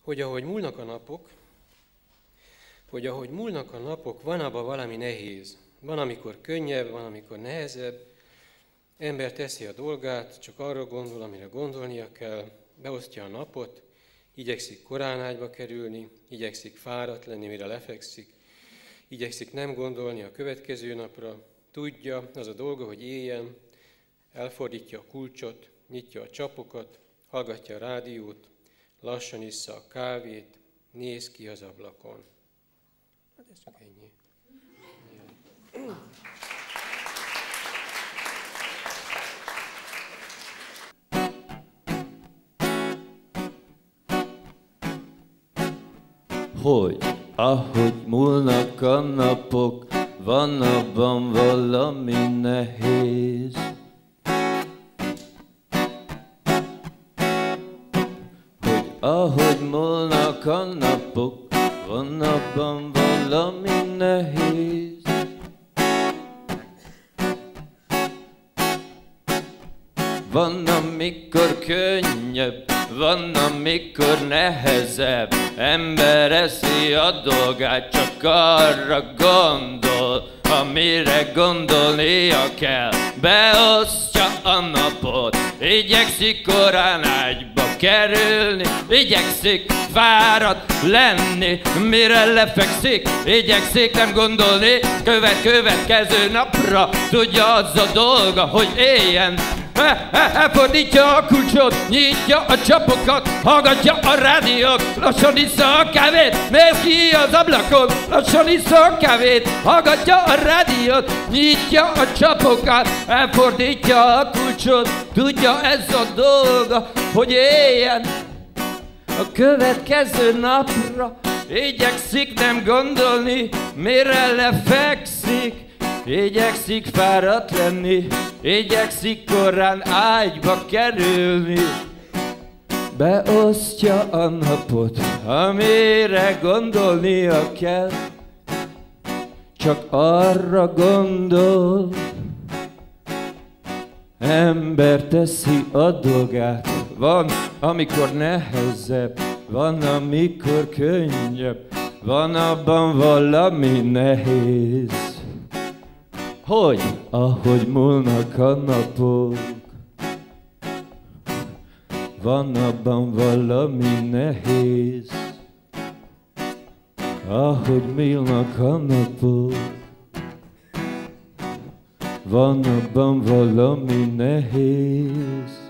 hogy ahogy múlnak a napok, hogy ahogy múlnak a napok, van abban valami nehéz. Van, amikor könnyebb, van, amikor nehezebb. Ember teszi a dolgát, csak arra gondol, amire gondolnia kell, beosztja a napot, igyekszik korán ágyba kerülni, igyekszik fáradt lenni, mire lefekszik, igyekszik nem gondolni a következő napra, tudja, az a dolga, hogy éljen, elfordítja a kulcsot, nyitja a csapokat, hallgatja a rádiót, lassan issza a kávét, néz ki az ablakon. Hát ez csak ennyi. Hogy ahogy múlnak a napok, van abban valami nehéz. Ahogy múlnak a napok, van abban valami nehéz. Van, amikor könnyebb, van, amikor nehezebb. Ember eszi a dolgát, csak arra gondol, amire gondolnia kell. Beosztja a napot, igyekszik korán ágyba kerülni, igyekszik fáradt lenni, mire lefekszik, igyekszik nem gondolni, követ következő napra, tudja az a dolga, hogy éljen, Elfordítja a kulcsot, nyitja a csapokat, hallgatja a rádiót, lassan issza a kávét, néz ki az ablakon, lassan issza a kávét, hallgatja a rádiót, nyitja a csapokat, elfordítja a kulcsot, tudja ez a dolga, hogy éljen. A következő napra, igyekszik nem gondolni, mire lefekszik, Igyekszik fáradt lenni, igyekszik korán ágyba kerülni. Beosztja a napot, amire gondolnia kell. Csak arra gondol, ember teszi a dolgát. Van, amikor nehezebb, van, amikor könnyebb, van abban valami nehéz hogy ahogy múlnak a napok, van abban valami nehéz, ahogy múlnak a napok, van abban valami nehéz.